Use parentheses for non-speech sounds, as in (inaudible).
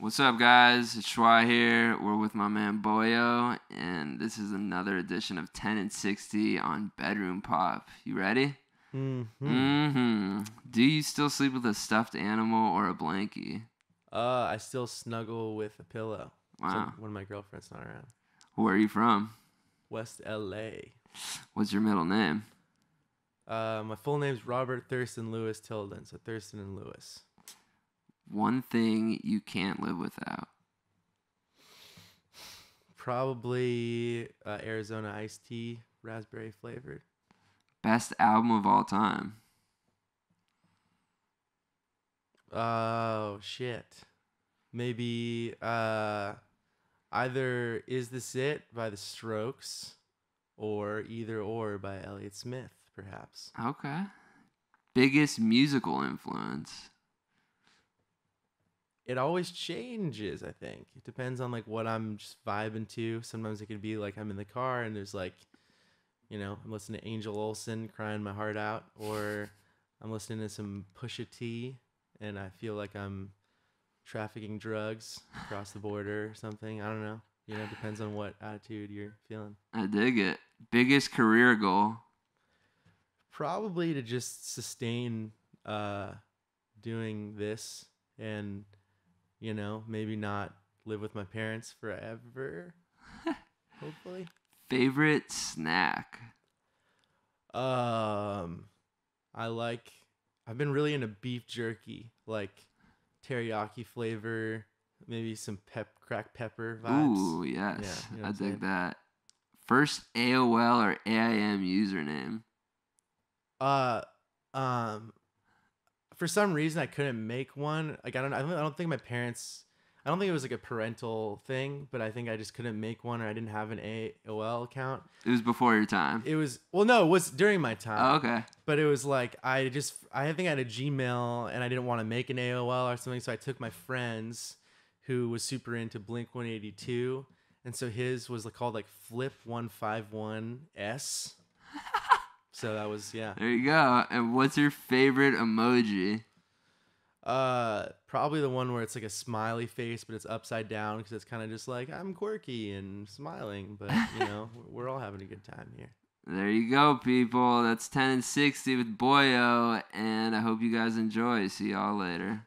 What's up, guys? It's Shwhy here. We're with my man Boyo, and this is another edition of 10 and 60 on Bedroom Pop. You ready? Mm-hmm. Mm-hmm. Do you still sleep with a stuffed animal or a blankie? Uh, I still snuggle with a pillow. Wow. So when my girlfriend's not around. Where are you from? West LA. What's your middle name? Uh, my full name's Robert Thurston Lewis Tilden. So Thurston and Lewis. One thing you can't live without. Probably uh, Arizona iced tea, raspberry flavored. Best album of all time. Oh shit. Maybe uh, either "Is This It" by The Strokes, or "Either or" by Elliott Smith, perhaps. Okay. Biggest musical influence. It always changes i think. It depends on like what i'm just vibing to. Sometimes it could be like i'm in the car and there's like you know i'm listening to angel olsen crying my heart out or i'm listening to some pusha t and i feel like i'm trafficking drugs across the border or something. I don't know. You know it depends on what attitude you're feeling. I dig it. Biggest career goal. probably to just sustain uh doing this and you know maybe not live with my parents forever (laughs) hopefully Favorite snack. um i like i've been really into beef jerky like teriyaki flavor maybe some pep cracked pepper vibes Ooh, yes. Yeah, you know I dig saying? that. First AOL or AIM username. Uh, um, for some reason I couldn't make one. Like I don't, I don't, I don't think my parents. I don't think it was like a parental thing, but I think I just couldn't make one, or I didn't have an AOL account. It was before your time. It was well, no, it was during my time, oh, okay. but it was like I just, I think I had a Gmail, and I didn't want to make an AOL or something, so I took my friends, who was super into Blink One Eighty Two, and so his was like called like Flip One Five One S. So that was yeah. There you go. And what's your favorite emoji? Uh, probably the one where it's like a smiley face, but it's upside down because it's kind of just like I'm quirky and smiling, but you know (laughs) we're all having a good time here. There you go, people. That's 10 and 60 with Boyo. And I hope you guys enjoy. See y'all later.